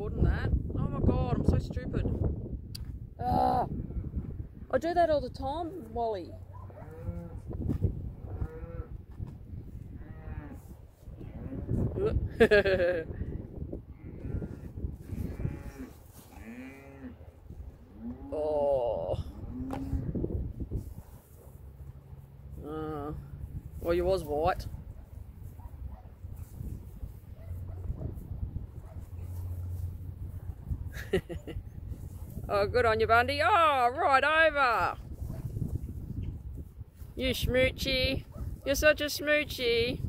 Than that. Oh my god, I'm so stupid. Ah, I do that all the time, Wally. oh. Uh, well, you was white. oh, good on you, Bundy. Oh, right over. You smoochy. You're such a smoochy.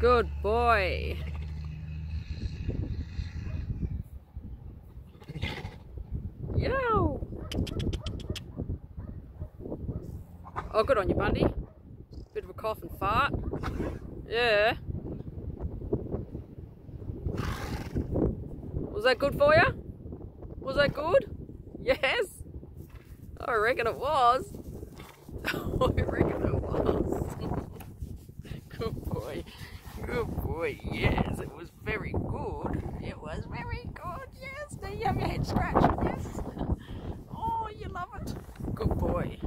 Good boy. Yo! Oh, good on you, Bundy. Bit of a cough and fart. Yeah. Was that good for you? Was that good? Yes? I reckon it was. I reckon it was. good boy. Good boy. Yes, it was very good. It was very good. Yes. Now you have your head scratched. Yes. Oh, you love it. Good boy.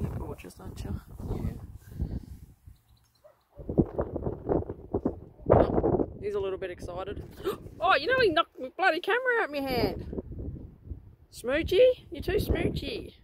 You're gorgeous, aren't you? He's a little bit excited. Oh, you know he knocked my bloody camera out of my hand. Smoochy? You're too smoochy.